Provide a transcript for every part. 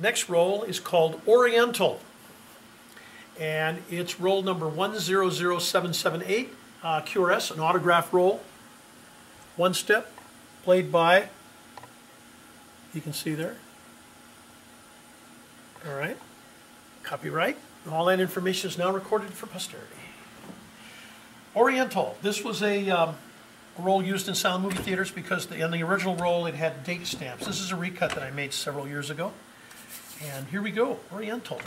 next roll is called Oriental. And it's roll number 100778, uh, QRS, an autograph roll. One step, played by, you can see there. All right, copyright. All that information is now recorded for posterity. Oriental, this was a um, roll used in sound movie theaters because the, in the original roll it had date stamps. This is a recut that I made several years ago. And here we go, Oriental.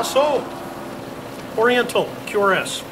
How so? Oriental, QRS.